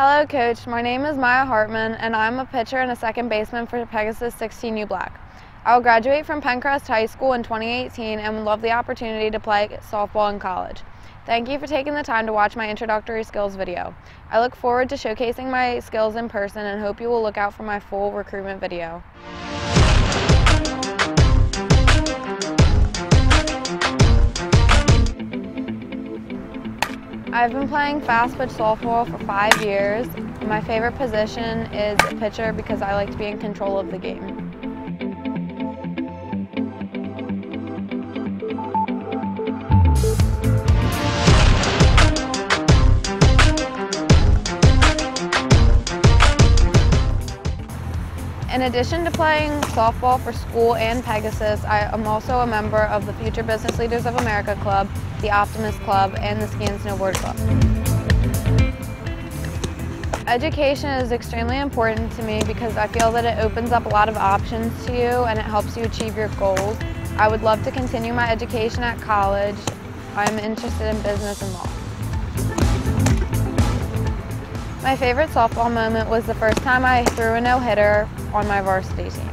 Hello, Coach. My name is Maya Hartman, and I'm a pitcher and a second baseman for Pegasus 16U Black. I will graduate from Penncrest High School in 2018 and would love the opportunity to play softball in college. Thank you for taking the time to watch my introductory skills video. I look forward to showcasing my skills in person and hope you will look out for my full recruitment video. I've been playing fast pitch softball for five years. My favorite position is pitcher because I like to be in control of the game. In addition to playing softball for school and Pegasus, I am also a member of the Future Business Leaders of America Club, the Optimist Club, and the Ski and Snowboard Club. Education is extremely important to me because I feel that it opens up a lot of options to you and it helps you achieve your goals. I would love to continue my education at college. I'm interested in business and law. My favorite softball moment was the first time I threw a no-hitter on my varsity team.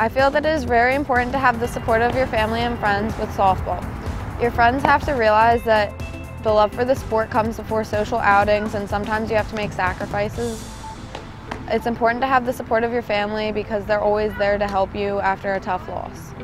I feel that it is very important to have the support of your family and friends with softball. Your friends have to realize that the love for the sport comes before social outings and sometimes you have to make sacrifices. It's important to have the support of your family because they're always there to help you after a tough loss.